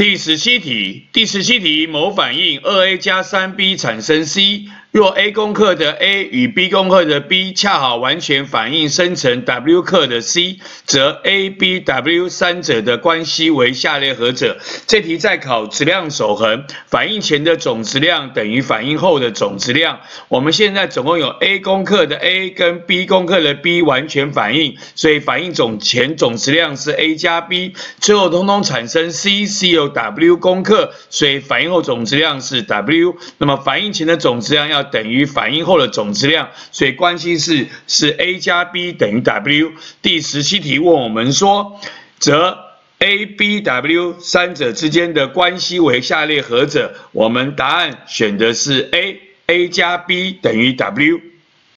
第十七题，第十七题，某反应二 a 加三 b 产生 c。若 a 公克的 a 与 b 公克的 b 恰好完全反应生成 w 克的 c，则 a、b、w 三者的关系为下列何者？这题在考质量守恒，反应前的总质量等于反应后的总质量。我们现在总共有 a 公克的 a 跟 b 公克的 b 完全反应，所以反应总前总质量是 a 加 b，最后通通产生 c，c 有 w 公克，所以反应后总质量是 w。那么反应前的总质量要等于反应后的总质量，所以关系式是 a 加 b 等于 w。第十七题问我们说，则 a、b、w 三者之间的关系为下列何者？我们答案选的是 a，a 加 b 等于 w。